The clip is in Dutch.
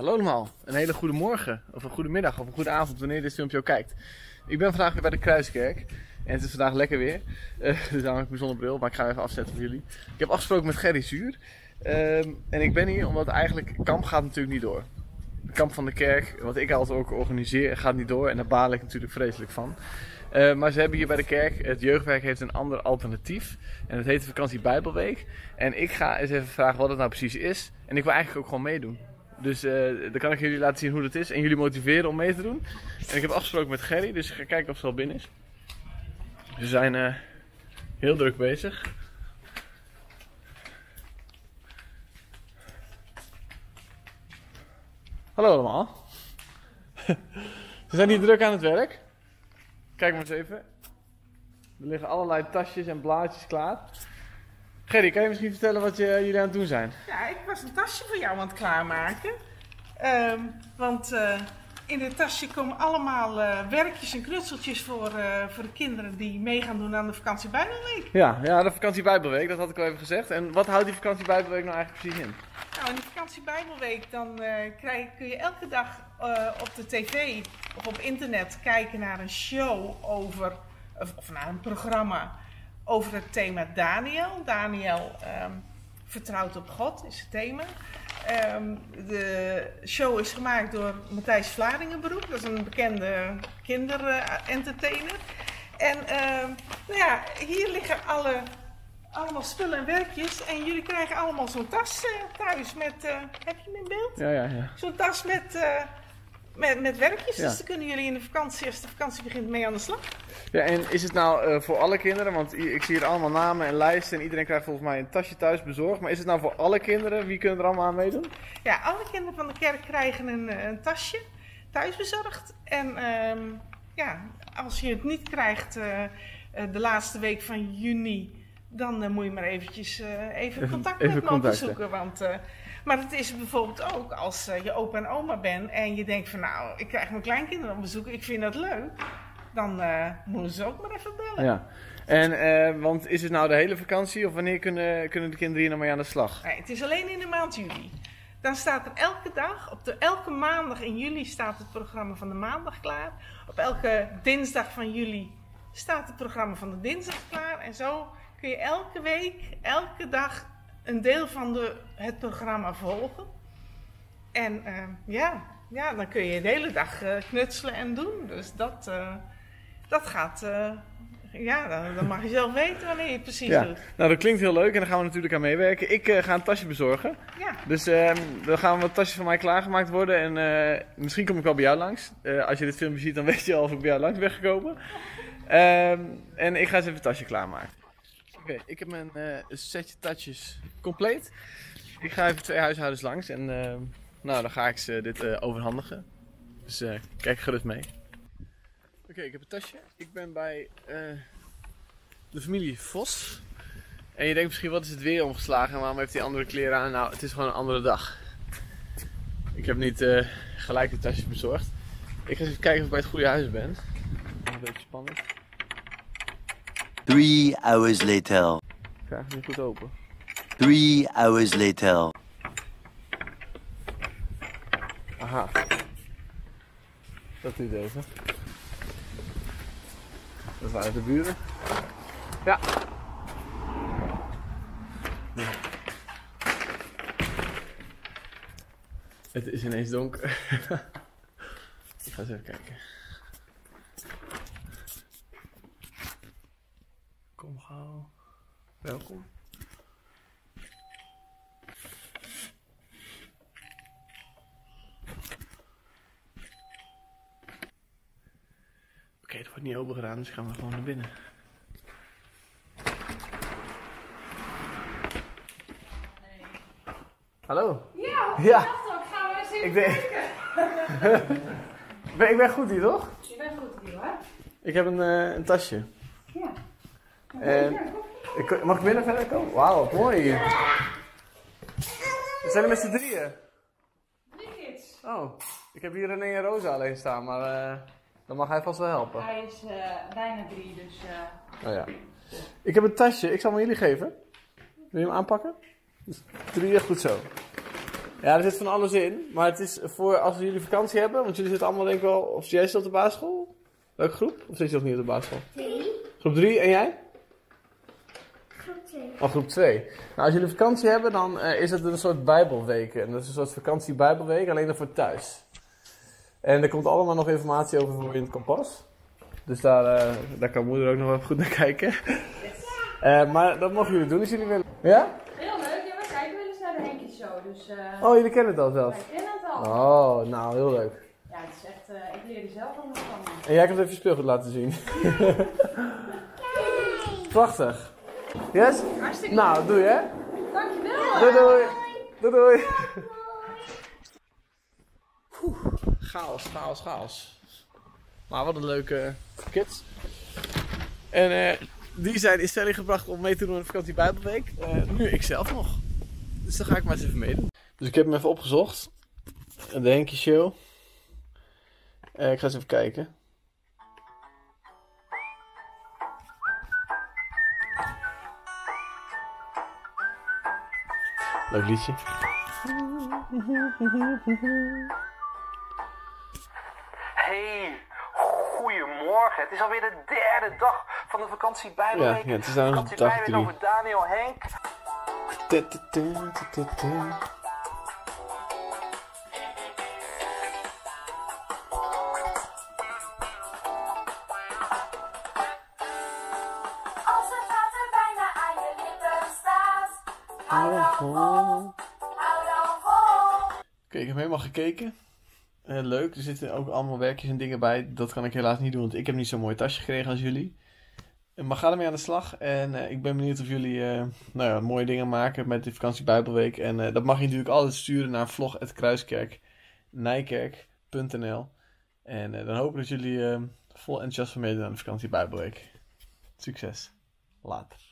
Hallo allemaal, een hele goede morgen, of een goede middag, of een goede avond wanneer dit filmpje ook kijkt. Ik ben vandaag weer bij de Kruiskerk en het is vandaag lekker weer, uh, dus daarom heb ik mijn zonnebril, maar ik ga even afzetten voor jullie. Ik heb afgesproken met Gerry Zuur um, en ik ben hier omdat eigenlijk kamp gaat natuurlijk niet door. De kamp van de kerk, wat ik altijd ook organiseer, gaat niet door en daar baal ik natuurlijk vreselijk van. Uh, maar ze hebben hier bij de kerk, het jeugdwerk heeft een ander alternatief. En dat heet de vakantie Bijbelweek. En ik ga eens even vragen wat het nou precies is. En ik wil eigenlijk ook gewoon meedoen. Dus uh, dan kan ik jullie laten zien hoe dat is en jullie motiveren om mee te doen. En ik heb afgesproken met Gerry, dus ik ga kijken of ze al binnen is. Ze zijn uh, heel druk bezig. Hallo allemaal. Ze zijn hier druk aan het werk. Kijk maar eens even. Er liggen allerlei tasjes en blaadjes klaar. Gerry, kan je misschien vertellen wat je, jullie aan het doen zijn? Ja, ik was een tasje voor jou aan het klaarmaken. Um, want uh, in het tasje komen allemaal uh, werkjes en knutseltjes voor, uh, voor de kinderen die mee gaan doen aan de vakantie Bijbelweek. Ja, ja, de vakantie Bijbelweek, dat had ik al even gezegd. En wat houdt die vakantie Bijbelweek nou eigenlijk precies in? Nou, in de vakantie Bijbelweek dan krijg, kun je elke dag op de tv of op internet kijken naar een show over, of, of naar een programma over het thema Daniel. Daniel um, vertrouwt op God is het thema. Um, de show is gemaakt door Matthijs Vlaardingenbroek, dat is een bekende kinderentertainer. En um, nou ja, hier liggen alle, allemaal spullen en werkjes. En jullie krijgen allemaal zo'n tas uh, thuis met. Uh, heb je hem in beeld? Ja, ja, ja. Zo'n tas met. Uh, met, met werkjes, ja. dus daar kunnen jullie in de vakantie, als de vakantie begint, mee aan de slag. Ja, en is het nou uh, voor alle kinderen? Want ik zie hier allemaal namen en lijsten en iedereen krijgt volgens mij een tasje thuis bezorgd. Maar is het nou voor alle kinderen? Wie kunnen er allemaal aan meedoen? Ja, alle kinderen van de kerk krijgen een, een tasje thuis bezorgd. En um, ja, als je het niet krijgt uh, de laatste week van juni, dan uh, moet je maar eventjes even contact even met me opzoeken. Want maar het is bijvoorbeeld ook als uh, je opa en oma bent en je denkt van nou, ik krijg mijn kleinkinderen op bezoek, ik vind dat leuk. Dan uh, moeten ze ook maar even bellen. Ja. En, uh, want is het nou de hele vakantie of wanneer kunnen, kunnen de kinderen hier nou mee aan de slag? Nee, het is alleen in de maand juli. Dan staat er elke dag, op de, elke maandag in juli staat het programma van de maandag klaar. Op elke dinsdag van juli staat het programma van de dinsdag klaar. En zo kun je elke week, elke dag een deel van de, het programma volgen. En uh, ja, ja, dan kun je de hele dag uh, knutselen en doen. Dus dat, uh, dat gaat. ja, dan, dan, mag je zelf weten wanneer je het precies ja. doet. Nou, dat klinkt heel leuk en daar gaan we natuurlijk aan meewerken. Ik ga een tasje bezorgen. Ja. Dus ehm, dan gaan wat tasjes van mij klaargemaakt worden. En misschien kom ik wel bij jou langs. als je dit filmpje ziet, dan weet je al of ik bij jou langs ben gekomen. Ehm, en ik ga eens even een tasje klaarmaken. Okay, ik heb mijn uh, setje touches compleet. Ik ga even twee huishoudens langs en uh, nou, dan ga ik ze dit uh, overhandigen. Dus kijk gerust mee. Oké, ik heb een tasje. Ik ben bij de familie Vos. En je denkt misschien, wat is het weer omgeslagen en waarom heeft hij andere kleren aan? Nou, het is gewoon een andere dag. Ik heb niet gelijk de tasjes bezorgd. Ik ga eens even kijken of ik bij het goede huis ben. Een beetje spannend. Three hours later. Ik krijg het niet goed open. Three hours later. Aha. Dat is deze. Dat waren de buren. Ja. ja. Het is ineens donker. Ik ga eens even kijken. Kom gauw. Welkom. Oké, okay, het wordt niet open gedaan, dus gaan we gewoon naar binnen. Nee. Hallo? Ja, Ja. ik dacht ook, gaan we eens even Ik denk- kijken. Ik ben, ik ben goed hier, toch? Je bent goed hier hoor. Ik heb een, eh, een tasje. Ja. En ik, mag ik binnen verder komen? Wauw, wat mooi. We zijn er met z'n drieën. Drie kids. Oh, ik heb hier René en Rosa alleen staan, maar eh, dan mag hij vast wel helpen. Hij is eh, bijna drie, dus eh, Oh ja. Ik heb een tasje, ik zal hem jullie geven. Wil je hem aanpakken? Dus drieën, goed zo. Ja, er zit van alles in. Maar het is voor als jullie vakantie hebben. Want jullie zitten allemaal denk ik wel... Of jij zit op de basisschool? Welke groep? Of zit je nog niet op de basisschool? Drie. Groep 3 en jij? Groep twee. Oh, groep 2. Nou, als jullie vakantie hebben, dan eh, is het een soort bijbelweek. En dat is een soort vakantie-bijbelweek, alleen dan voor thuis. En er komt allemaal nog informatie over voor in het kompas. Dus daar, eh, daar kan moeder ook nog even goed naar kijken. Eh, maar dat mogen jullie doen als jullie willen. Ja? Heel leuk. Ja, wij kijken wel eens naar de Henkie Show. Dus eh Oh, jullie kennen het al zelf. wij kennen het al. Oh, nou, heel leuk. Ja, het is echt... eh, ik leer er zelf allemaal van. En jij kan even je speelgoed laten zien. Prachtig. Yes? Hartstikke Nou, doe je hè? Dankjewel. Doei doei. Doei doei. Oeh, chaos, chaos, chaos. Maar wat een leuke kids. En eh, die zijn in stelling gebracht om mee te doen aan de vakantie Bijbelweek. Eh, nu ik zelf nog. Dus dan ga ik maar eens even meedoen. Dus ik heb hem even opgezocht. De Henkie Show. Eh, ik ga eens even kijken. Leuk liedje. Hey, goedemorgen. Het is alweer de derde dag van de vakantie Bijbelweek. Ja, ja, het is nou vakantie dag Bijbelweek over Daniel Henk. Vol. Oké, ik heb helemaal gekeken. Eh, leuk, er zitten ook allemaal werkjes en dingen bij. Dat kan ik helaas niet doen, want ik heb niet zo'n mooi tasje gekregen als jullie. Eh, Maar ga ermee aan de slag. En eh, ik ben benieuwd of jullie nou ja, mooie dingen maken met de vakantie Bijbelweek. En dat mag je natuurlijk altijd sturen naar vlog.kruiskerk.nijkerk.nl En dan hoop ik dat jullie vol enthousiasme meedoen aan de vakantie Bijbelweek. Succes. Later.